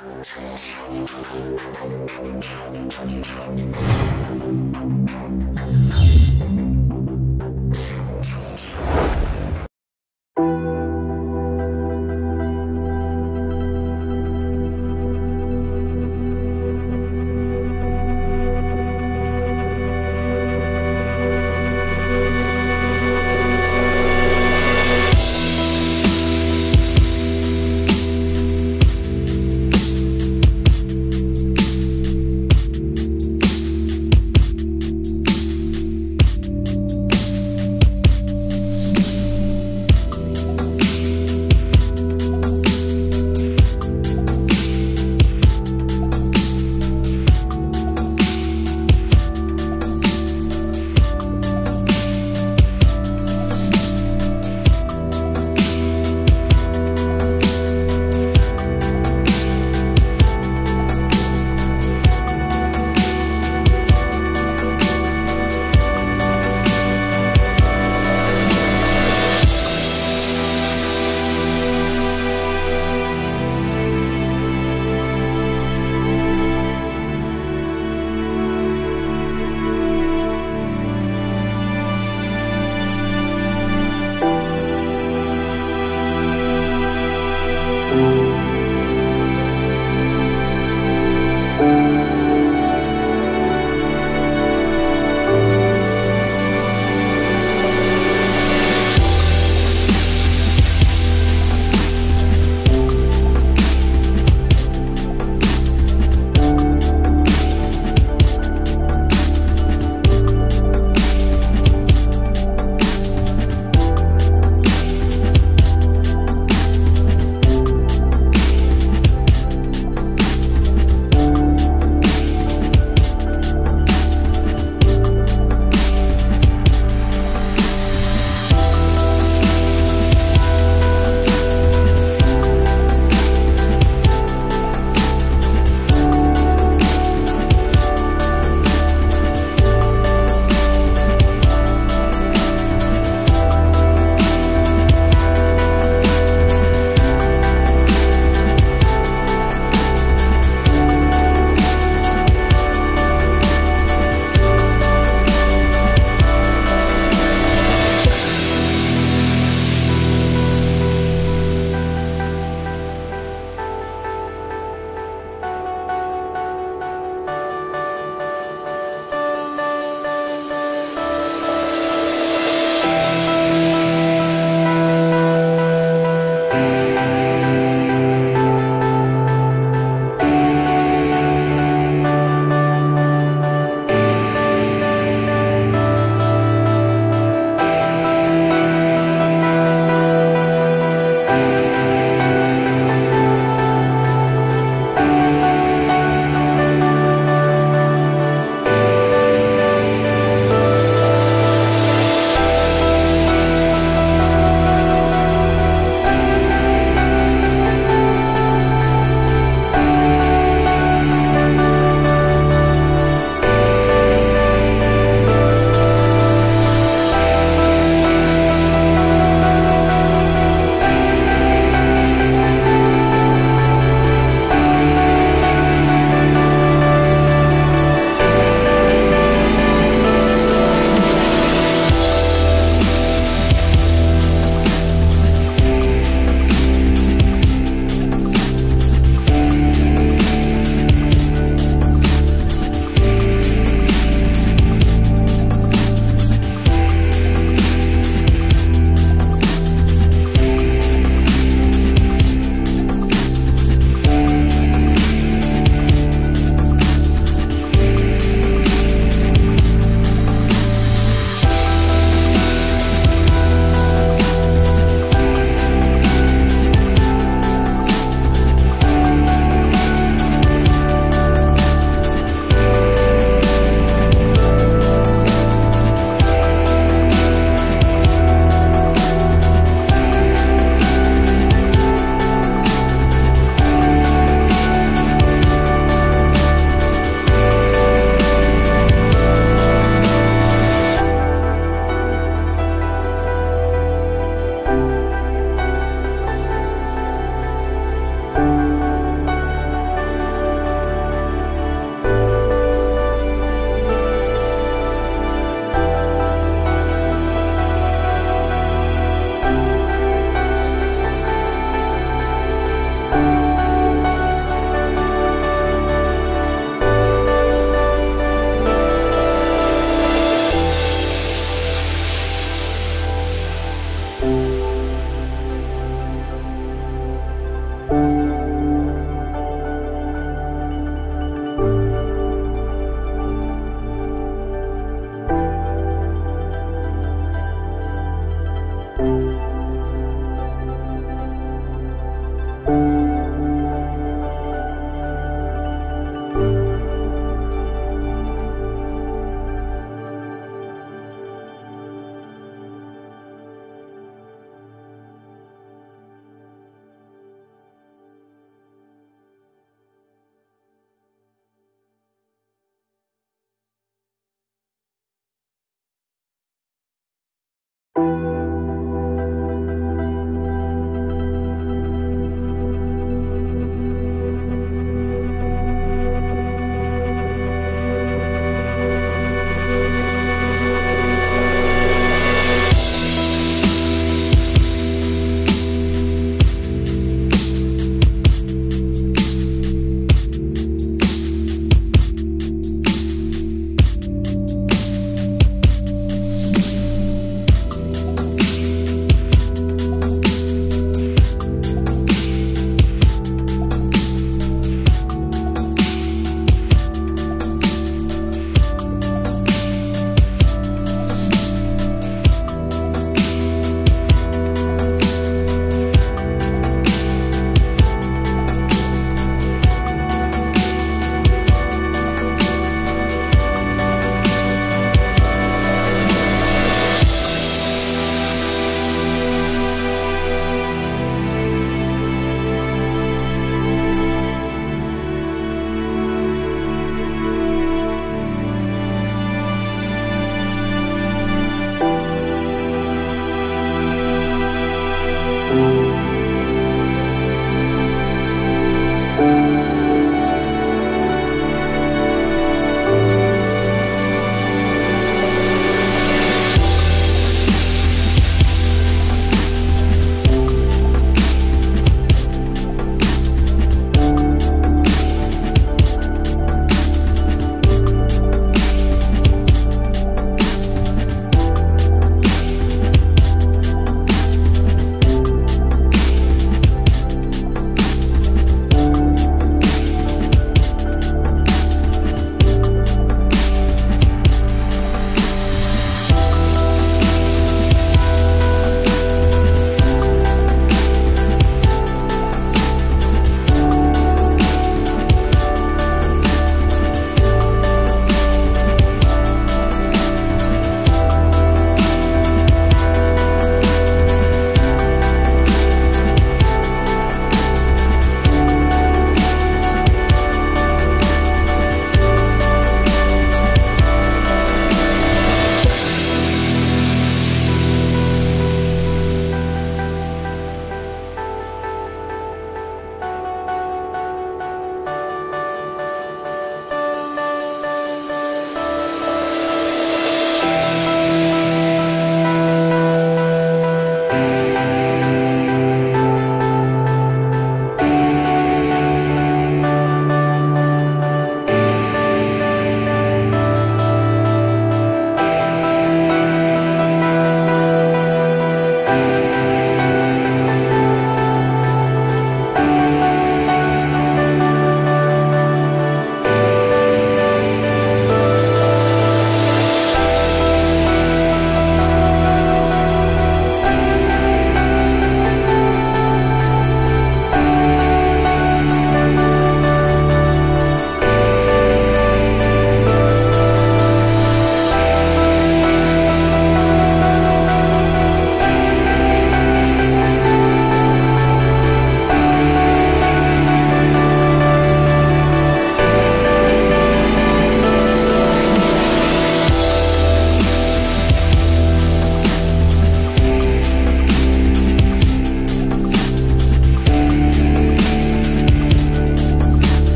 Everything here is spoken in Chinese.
you